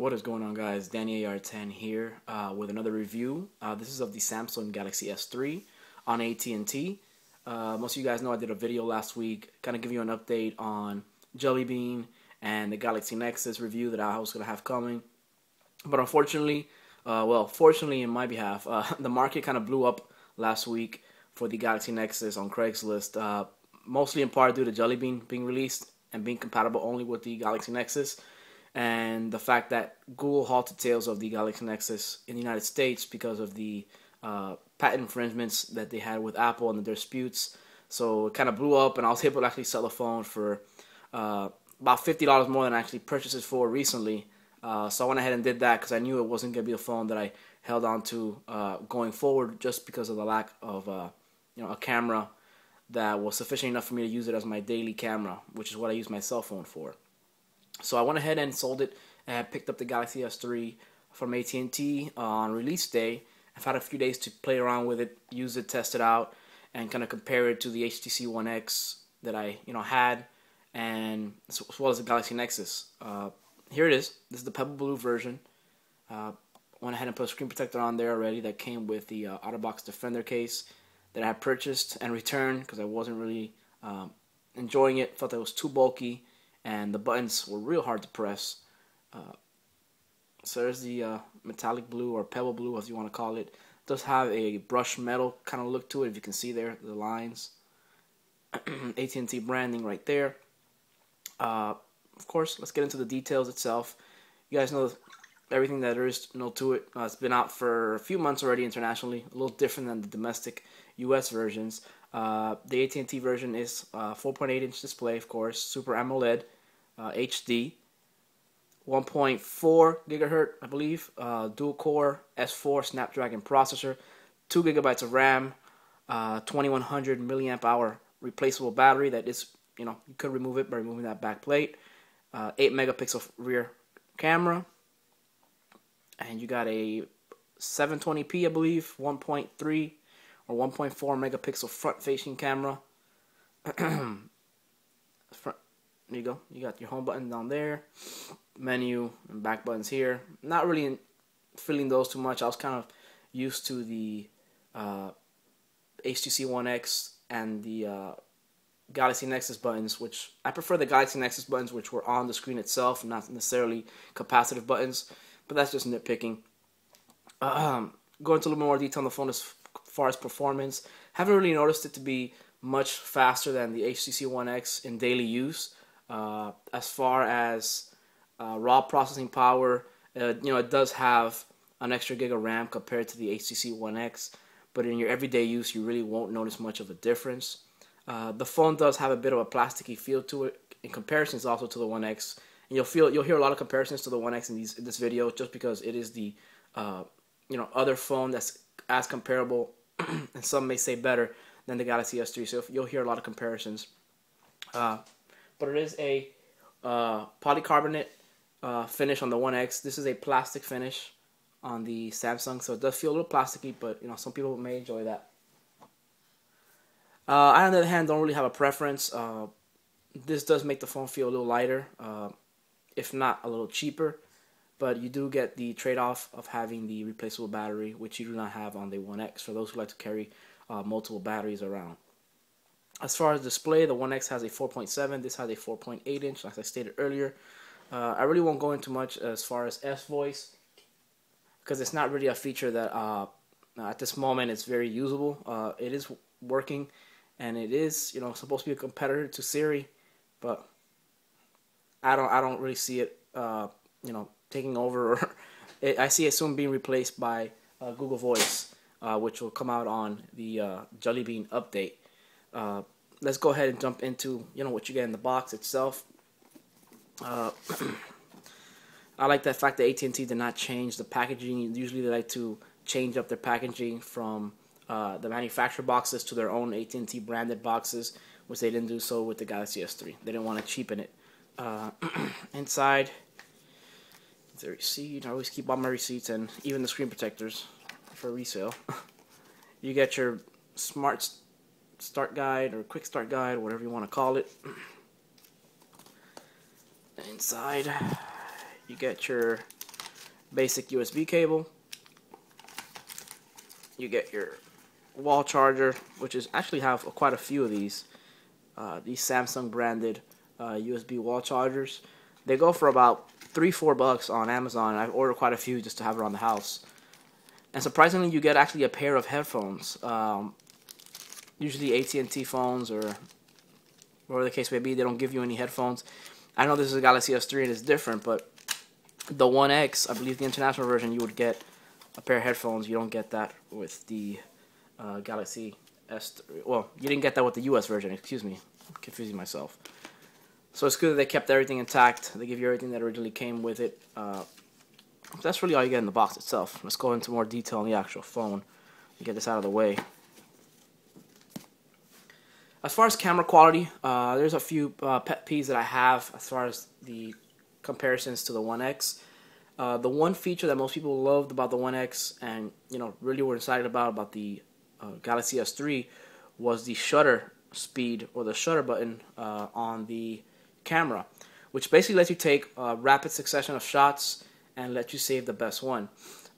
What is going on guys, Danny AR10 here uh, with another review. Uh, this is of the Samsung Galaxy S3 on AT&T. Uh, most of you guys know I did a video last week kind of give you an update on Jelly Bean and the Galaxy Nexus review that I was going to have coming. But unfortunately, uh, well, fortunately in my behalf, uh, the market kind of blew up last week for the Galaxy Nexus on Craigslist, uh, mostly in part due to Jelly Bean being released and being compatible only with the Galaxy Nexus and the fact that Google halted sales of the Galaxy Nexus in the United States because of the uh, patent infringements that they had with Apple and the disputes. So it kind of blew up, and I was able to actually sell the phone for uh, about fifty dollars more than I actually purchased it for recently. Uh, so I went ahead and did that because I knew it wasn't going to be a phone that I held on to uh, going forward, just because of the lack of uh, you know a camera that was sufficient enough for me to use it as my daily camera, which is what I use my cell phone for. So I went ahead and sold it and picked up the Galaxy S3 from AT&T on release day. I've had a few days to play around with it, use it, test it out, and kind of compare it to the HTC One X that I you know had, and as well as the Galaxy Nexus. Uh, here it is. This is the Pebble Blue version. Uh, went ahead and put a screen protector on there already that came with the uh, OtterBox Defender case that I had purchased and returned because I wasn't really um, enjoying it. Felt that it was too bulky and the buttons were real hard to press. Uh, so there's the uh, metallic blue or pebble blue, as you want to call it. it. Does have a brushed metal kind of look to it. If you can see there, the lines. AT&T branding right there. Uh, of course, let's get into the details itself. You guys know everything that there is to know to it. Uh, it's been out for a few months already internationally. A little different than the domestic U.S. versions. Uh, the AT&T version is uh, 4.8 inch display, of course, Super AMOLED, uh, HD, 1.4 gigahertz, I believe, uh, dual core S4 Snapdragon processor, 2 gigabytes of RAM, uh, 2100 milliamp hour replaceable battery. That is, you know, you could remove it by removing that back plate. Uh, 8 megapixel rear camera, and you got a 720p, I believe, 1.3 or 1.4 megapixel front facing camera. front, there you go. You got your home button down there, menu and back buttons here. Not really feeling those too much. I was kind of used to the uh, HTC One X and the uh, Galaxy Nexus buttons, which I prefer the Galaxy Nexus buttons, which were on the screen itself, not necessarily capacitive buttons. But that's just nitpicking. Um, going into a little more detail on the phone is far as performance. Haven't really noticed it to be much faster than the HTC One X in daily use. Uh, as far as uh, raw processing power, uh, you know, it does have an extra gig of RAM compared to the HTC One X, but in your everyday use, you really won't notice much of a difference. Uh, the phone does have a bit of a plasticky feel to it in comparisons also to the One X. And you'll feel you'll hear a lot of comparisons to the One X in these in this video just because it is the uh, you know other phone that's as comparable and some may say better than the Galaxy S3. So you'll hear a lot of comparisons. Uh, but it is a uh, polycarbonate uh, finish on the One X. This is a plastic finish on the Samsung, so it does feel a little plasticky, but you know some people may enjoy that. Uh, I, on the other hand, don't really have a preference. Uh, this does make the phone feel a little lighter, uh, if not a little cheaper but you do get the trade-off of having the replaceable battery, which you do not have on the One X. For those who like to carry uh, multiple batteries around. As far as display, the One X has a 4.7. This has a 4.8 inch, like I stated earlier. Uh, I really won't go into much as far as S voice because it's not really a feature that uh, at this moment it's very usable. Uh, it is working, and it is you know supposed to be a competitor to Siri, but I don't I don't really see it uh, you know taking over. Or I see it soon being replaced by uh, Google Voice, uh, which will come out on the uh, Jelly Bean update. Uh, let's go ahead and jump into you know what you get in the box itself. Uh, I like the fact that AT&T did not change the packaging. Usually they like to change up their packaging from uh, the manufacturer boxes to their own AT&T branded boxes, which they didn't do so with the Galaxy S3. They didn't want to cheapen it. inside the receipt. I always keep all my receipts and even the screen protectors for resale. you get your smart start guide or quick start guide, whatever you want to call it. Inside, you get your basic USB cable. You get your wall charger, which is actually have quite a few of these. Uh, these Samsung branded uh, USB wall chargers. They go for about three, four bucks on Amazon. I've ordered quite a few just to have around the house. And surprisingly, you get actually a pair of headphones. Um, usually AT&T phones or whatever the case may be, they don't give you any headphones. I know this is a Galaxy S3 and it's different, but the One X, I believe the international version, you would get a pair of headphones. You don't get that with the uh, Galaxy S3. Well, you didn't get that with the US version, excuse me. I'm confusing myself. So it's good that they kept everything intact. They give you everything that originally came with it. Uh, that's really all you get in the box itself. Let's go into more detail on the actual phone and get this out of the way. As far as camera quality, uh, there's a few uh, pet peeves that I have as far as the comparisons to the One X. Uh, the one feature that most people loved about the One X and you know really were excited about about the uh, Galaxy S3 was the shutter speed or the shutter button uh, on the camera, which basically lets you take a rapid succession of shots and let you save the best one.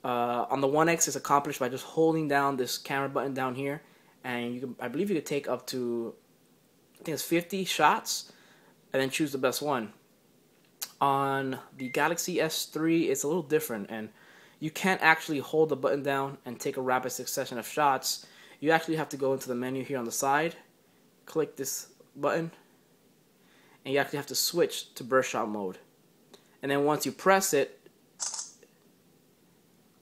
Uh, on the One X, it's accomplished by just holding down this camera button down here, and you can, I believe you could take up to, I think it's 50 shots, and then choose the best one. On the Galaxy S3, it's a little different, and you can't actually hold the button down and take a rapid succession of shots. You actually have to go into the menu here on the side, click this button, and you actually have to switch to burst shot mode. And then once you press it,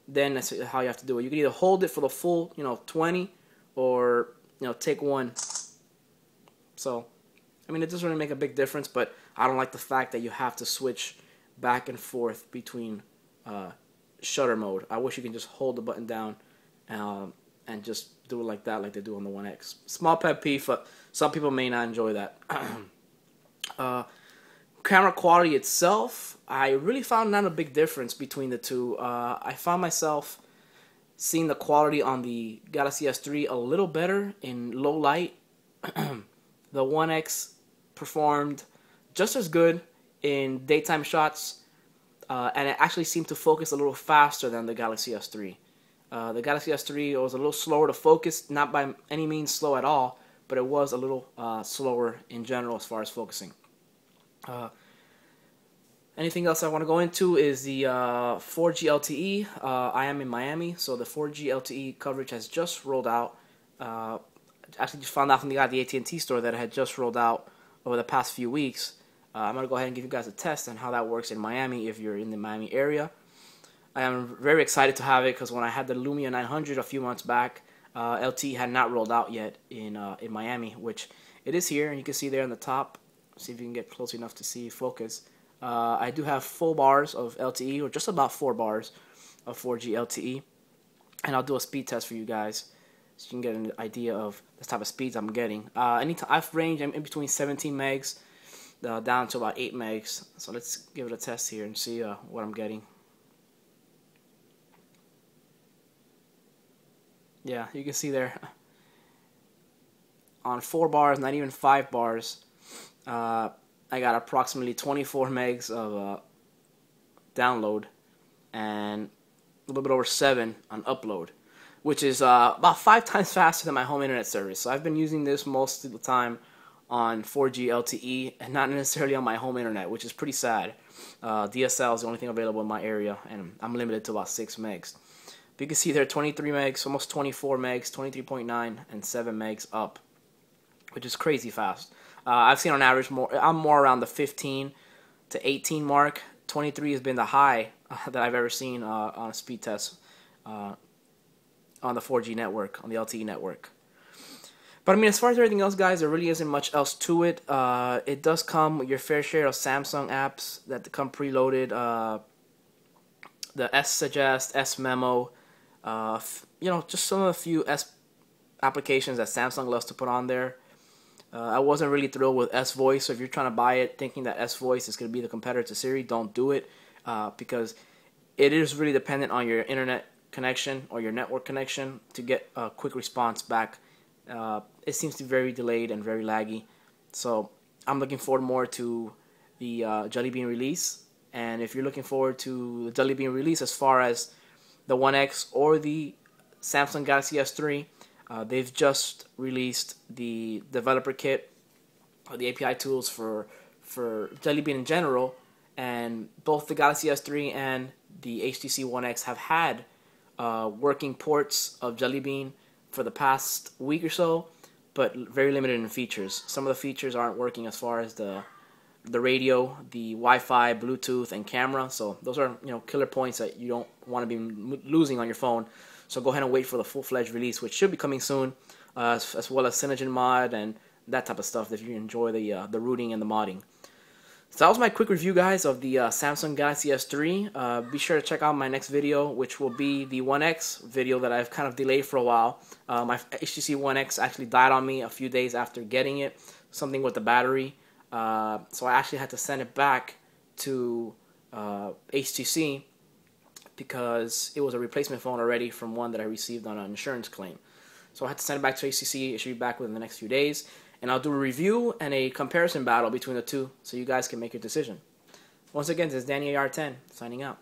then that's how you have to do it. You can either hold it for the full, you know, 20 or, you know, take one. So, I mean, it doesn't really make a big difference, but I don't like the fact that you have to switch back and forth between uh, shutter mode. I wish you can just hold the button down um, and just do it like that, like they do on the One X. Small pet peeve, but some people may not enjoy that. uh, camera quality itself, I really found not a big difference between the two. Uh, I found myself seeing the quality on the Galaxy S3 a little better in low light. the One X performed just as good in daytime shots, uh, and it actually seemed to focus a little faster than the Galaxy S3. Uh, the Galaxy S3 was a little slower to focus, not by any means slow at all, but it was a little uh, slower in general as far as focusing. Uh, anything else I want to go into is the uh, 4G LTE. Uh, I am in Miami, so the 4G LTE coverage has just rolled out. Uh, actually, just found out from the guy at the AT&T store that it had just rolled out over the past few weeks. Uh, I'm going to go ahead and give you guys a test on how that works in Miami if you're in the Miami area. I am very excited to have it because when I had the Lumia 900 a few months back, uh, LTE had not rolled out yet in uh, in Miami, which it is here, and you can see there on the top see if you can get close enough to see focus. Uh, I do have full bars of LTE, or just about four bars of 4G LTE, and I'll do a speed test for you guys, so you can get an idea of the type of speeds I'm getting. Uh, anytime I've ranged in between 17 megs uh, down to about 8 megs. So let's give it a test here and see uh, what I'm getting. Yeah, you can see there on four bars, not even five bars, uh, I got approximately 24 megs of uh, download and a little bit over 7 on upload, which is uh, about 5 times faster than my home internet service. So I've been using this most of the time on 4G LTE and not necessarily on my home internet, which is pretty sad. Uh, DSL is the only thing available in my area, and I'm limited to about 6 megs. But you can see there 23 megs, almost 24 megs, 23.9, and 7 megs up, which is crazy fast. Uh, I've seen on average more. I'm more around the 15 to 18 mark. 23 has been the high uh, that I've ever seen uh, on a speed test uh, on the 4G network, on the LTE network. But I mean, as far as everything else, guys, there really isn't much else to it. Uh, it does come with your fair share of Samsung apps that come preloaded. Uh, the S Suggest, S Memo, you know, just some of the few S applications that Samsung loves to put on there. Uh, I wasn't really thrilled with S Voice. So if you're trying to buy it thinking that S Voice is going to be the competitor to Siri, don't do it uh, because it is really dependent on your internet connection or your network connection to get a quick response back. Uh, it seems to be very delayed and very laggy. So I'm looking forward more to the uh, Jelly Bean release And if you're looking forward to the Jelly Bean release as far as the One X or the Samsung Galaxy S3, uh, they've just released the developer kit or the API tools for for Jelly Bean in general, and both the Galaxy S3 and the HTC One X have had uh, working ports of Jelly Bean for the past week or so, but very limited in features. Some of the features aren't working as far as the the radio, the Wi-Fi, Bluetooth, and camera. So those are you know killer points that you don't want to be losing on your phone. So go ahead and wait for the full-fledged release, which should be coming soon, uh, as, as, well as CyanogenMod and that type of stuff if you enjoy the uh, the rooting and the modding. So that was my quick review, guys, of the uh, Samsung Galaxy S3. Uh, be sure to check out my next video, which will be the One X video that I've kind of delayed for a while. Uh, my HTC One X actually died on me a few days after getting it, something with the battery. Uh, so I actually had to send it back to HTC uh, because it was a replacement phone already from one that I received on an insurance claim. So I had to send it back to HTC. It should be back within the next few days. And I'll do a review and a comparison battle between the two so you guys can make your decision. Once again, this is Danny AR10 signing out.